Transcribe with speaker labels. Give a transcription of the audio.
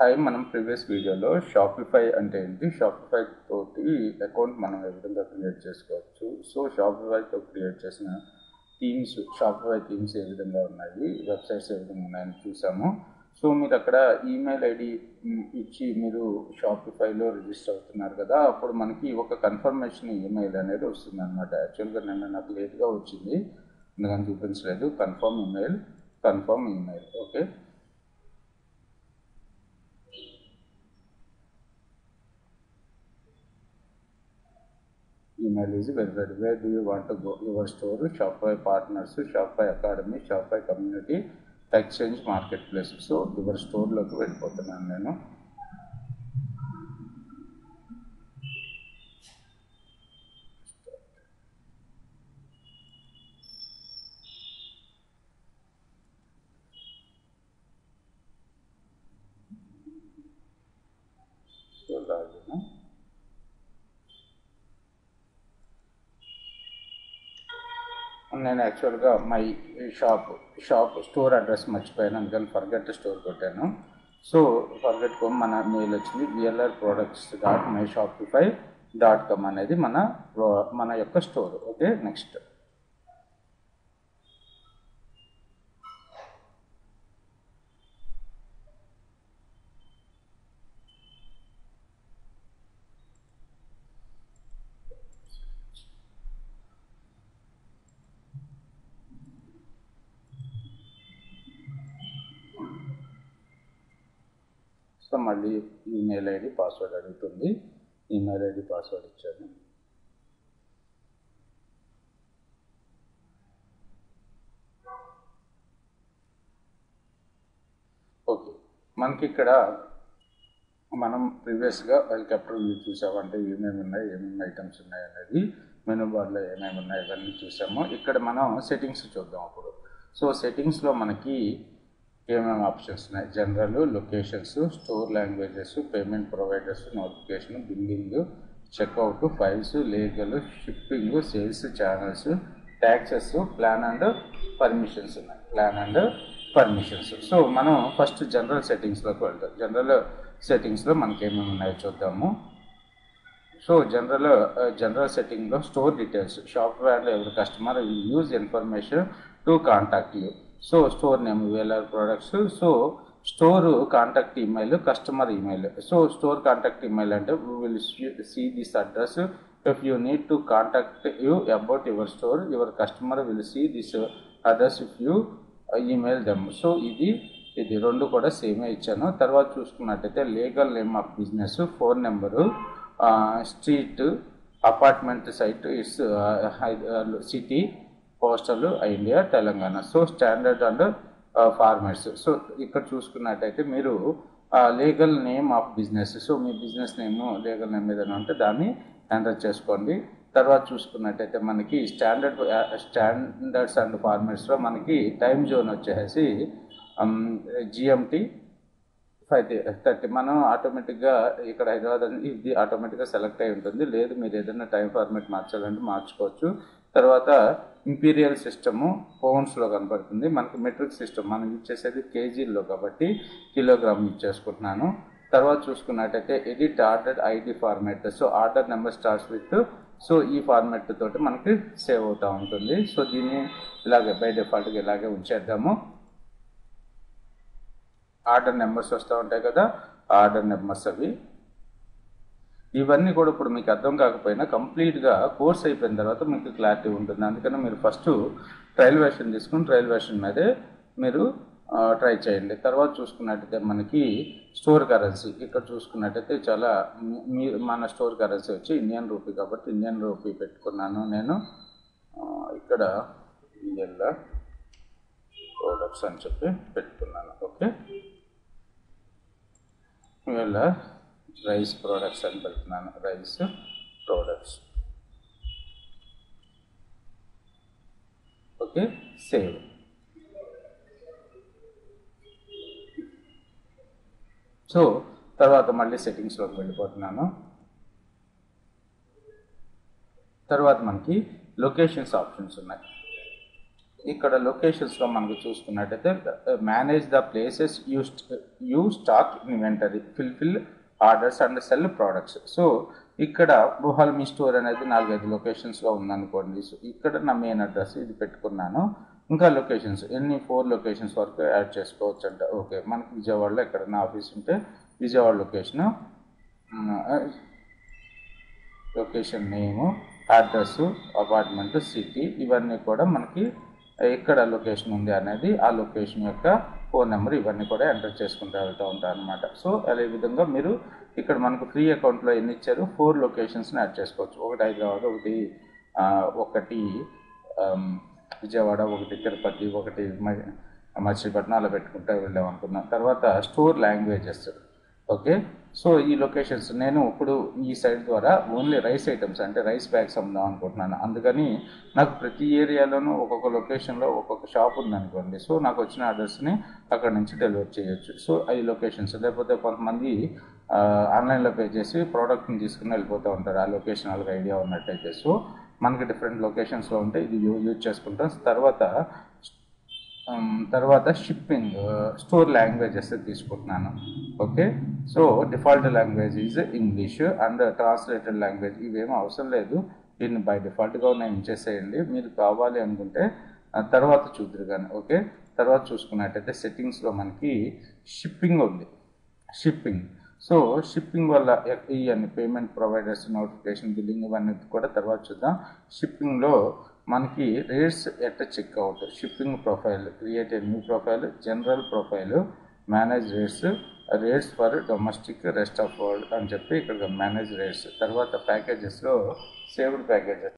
Speaker 1: Hi మనం previous వీడియోలో Shopify అంటే ఏంటి? షాపిఫై తోటి అకౌంట్ మనం ఏ విధంగా క్రియేట్ చేసుకోవచ్చు? సో షాపిఫైతో క్రియేట్ చేసిన థీమ్స్ షాపిఫై థీమ్స్ ఏ విధంగా ఉన్నాయి? వెబ్సైట్స్ ఏ విధంగా ఉన్నాయని చూసాము. సో మీరు అక్కడ ఈమెయిల్ ఐడి ఇచ్చి మీరు షాపిఫైలో రిజిస్టర్ అవుతున్నారు కదా అప్పుడు మనకి ఒక కన్ఫర్మేషన్ ఈమెయిల్ అనేది వస్తుంది అనమాట యాక్చువల్గా నిన్న నాకు లేట్గా వచ్చింది. అందుకని చూపించలేదు. Confirm email confirm email okay email is very very where do you want go your store Shopify partners Shopify academy Shopify community exchange market place so your స్టోర్లోకి వెళ్ళిపోతున్నాను నేను. నేను యాక్చువల్గా my shop shop store address మర్చిపోయాను. అందుకని forget store కొట్టాను. So forget కోమ్ మన mail వచ్చింది. VLR products dot my Shopify dot com అనేది మన ప్రో- మన యొక్క స్టోర్ ఓకే నెక్స్ట్ సో మళ్ళీ ఈమెయిల్ ఐడి పాస్వర్డ్ అడుగుతుంది. ఈమెయిల్ ఐడి పాస్వర్డ్ ఇచ్చాను ఓకే. మనకి ఇక్కడ మనం ప్రీవియస్గా హెలికాప్టర్ వ్యూ చూసాము ఏమేమి ఉన్నాయి ఏమేమి ఐటమ్స్ ఉన్నాయి అనేది మెనూ బార్లో ఏమేమి ఉన్నాయి ఇవన్నీ చూసాము. ఇక్కడ మనం సెట్టింగ్స్ చూద్దాం అప్పుడు. సో సెట్టింగ్స్లో మనకి ఏమేమి ఆప్షన్స్ ఉన్నాయి. General locations store languages payment providers notification billing checkout files legal shipping sales channels taxes plan and permissions ఉన్నాయి. Plan and permissions. సో మనం ఫస్ట్ జనరల్ సెట్టింగ్స్లోకి వెళ్తాం జనరల్ సెట్టింగ్స్లో మనకి ఏమేమి ఉన్నాయో చూద్దాము. సో జనరల్ జనరల్ సెట్టింగ్లో స్టోర్ డీటెయిల్స్ షాప్వేర్లో ఎవరి customer use information to contact you. So store name VLR products so store contact email customer email so store contact email అంటే we will see this address if you need to contact you about your store your customer will see this address if you email them so ఇది ఇది రెండు కూడా సేమే ఇచ్చాను. తర్వాత చూసుకున్నట్టయితే legal name of business phone number street apartment site it's city postal India Telangana. So standard and formats so ఇక్కడ చూసుకున్నట్టయితే మీరు legal name of business. So me business name legal name ఏదైనా ఉంటే దాన్ని ఎంటర్ చేసుకోండి. తర్వాత చూసుకున్నట్టయితే మనకి స్టాండర్డ్ స్టాండర్డ్స్ అండ్ ఫార్మాట్స్లో మనకి టైం జోన్ వచ్చేసి జిఎంటీ ఫైవ్ థర్టీ మనం ఆటోమేటిక్గా ఇక్కడ హైదరాబాద్ ఇది ఆటోమేటిక్గా సెలెక్ట్ అయి ఉంటుంది. లేదు మీరు ఏదైనా టైం ఫార్మేట్ మార్చాలంటే మార్చుకోవచ్చు. తర్వాత ఇంపీరియల్ సిస్టము పౌండ్స్లో కనపడుతుంది మనకి మెట్రిక్ సిస్టమ్ మనం యూజ్ చేసేది కేజీల్లో కాబట్టి కిలోగ్రామ్ యూజ్ చేసుకుంటున్నాను. తర్వాత చూసుకున్నట్టయితే edit order ID format. So order number starts with so ఈ ఫార్మాట్ తోటి మనకి సేవ్ అవుతూ ఉంటుంది. సో దీన్ని ఇలాగే బై డిఫాల్ట్గా ఇలాగే ఉంచేద్దాము. ఆర్డర్ నెంబర్స్ వస్తూ ఉంటాయి కదా ఆర్డర్ నెంబర్స్ అవి. ఇవన్నీ కూడా ఇప్పుడు మీకు అర్థం కాకపోయినా కంప్లీట్గా కోర్స్ అయిపోయిన తర్వాత మీకు క్లారిటీ ఉంటుంది. అందుకని మీరు ఫస్ట్ ట్రయల్ వెర్షన్ తీసుకుని ట్రయల్ వెర్షన్ మీదే మీరు ట్రై చేయండి. తర్వాత చూసుకున్నట్టయితే మనకి స్టోర్ కరెన్సీ ఇక్కడ చూసుకున్నట్టయితే చాలా మీ మన స్టోర్ కరెన్సీ వచ్చి ఇండియన్ రూపీ కాబట్టి ఇండియన్ రూపీ పెట్టుకున్నాను నేను. ఇక్కడ ఇయల్ల ప్రోడక్ట్స్ అని చెప్పి పెట్టుకున్నాను. ఓకే ఇవాళ రైస్ ప్రోడక్ట్స్ అని పెడుతున్నాను. Rice products okay save so తర్వాత మళ్ళీ సెట్టింగ్స్లోకి వెళ్ళిపోతున్నాను. తర్వాత మనకి లొకేషన్స్ ఆప్షన్స్ ఉన్నాయి. ఇక్కడ లొకేషన్స్లో మనకు చూసుకున్నట్టయితే manage the places you you stock inventory fulfil orders and sell products. So ఇక్కడ బృహల్ మీ స్టోర్ అనేది నాలుగైదు లొకేషన్స్లో ఉందనుకోండి. సో ఇక్కడ నా మెయిన్ అడ్రస్ ఇది పెట్టుకున్నాను. ఇంకా లొకేషన్స్ ఎన్ని ఫోర్ లొకేషన్స్ వరకు యాడ్ చేసుకోవచ్చు అంట ఓకే మనకి విజయవాడలో ఎక్కడైనా ఆఫీస్ ఉంటే Vijayawada location location name address apartment city ఇవన్నీ కూడా మనకి ఎక్కడ లొకేషన్ ఉంది అనేది ఆ లొకేషన్ యొక్క ఫోన్ నెంబర్ ఇవన్నీ కూడా ఎంటర్ చేసుకుంటూ వెళ్తూ ఉంటారు అనమాట సో అదే విధంగా మీరు ఇక్కడ మనకు ఫ్రీ అకౌంట్లో ఎన్ని ఇచ్చారు? ఫోర్ లొకేషన్స్ని యాడ్ చేసుకోవచ్చు. ఒకటి హైదరాబాద్ ఒకటి ఒకటి విజయవాడ ఒకటి తిరుపతి ఒకటి మ- మచిలీపట్నం అలా పెట్టుకుంటూ వెళ్ళాం అనుకున్నాం తర్వాత స్టోర్ లాంగ్వేజెస్. ఓకే? సో ఈ లొకేషన్స్ నేను ఇప్పుడు ఈ సైడ్ ద్వారా ఓన్లీ రైస్ ఐటమ్స్ అంటే రైస్ బ్యాగ్స్ అమ్ముదాం అనుకుంటున్నాను. అందుకని నాకు ప్రతి ఏరియాలోనూ ఒక్కొక్క లొకేషన్లో ఒక్కొక్క షాప్ ఉందనుకోండి. సో నాకు వచ్చిన ఆర్డర్స్ని అక్కడ నుంచి డెలివర్ చేయొచ్చు. సో ఈ లొకేషన్స్. లేకపోతే కొంతమంది ఆన్లైన్లో పే చేసి ప్రోడక్ట్ని తీసుకుని వెళ్ళిపోతూ ఉంటారు. ఆ లొకేషన్ వాళ్ళకి ఐడియా ఉన్నట్టయితే. సో మనకి డిఫరెంట్ లొకేషన్స్లో ఉంటే ఇది యూజ్ చేసుకుంటాం. తర్వాత తర్వాత షిప్పింగ్ స్టోర్ లాంగ్వేజెస్ తీసుకుంటున్నాను. Okay so default language is English and translated language ఇవేమీ అవసరం లేదు. దీన్ని బై డిఫాల్ట్గా ఉన్నాయి ఉంచేసేయండి మీరు కావాలి అనుకుంటే తర్వాత చూద్దరు కానీ ఓకే తర్వాత చూసుకున్నట్టయితే సెట్టింగ్స్లో మనకి షిప్పింగ్ ఉంది. షిప్పింగ్ సో షిప్పింగ్ వల్ల ఇవన్నీ పేమెంట్ ప్రొవైడర్స్ నోటిఫికేషన్ బిల్లింగ్ ఇవన్నీ కూడా తర్వాత చూద్దాం. షిప్పింగ్లో మనకి rates at checkout shipping profile create new profile general profile manage rates rates for domestic rest of world అని చెప్పి ఇక్కడ మేనేజ్ రేట్స్ తర్వాత ప్యాకేజెస్లో సేవ్డ్ ప్యాకేజెస్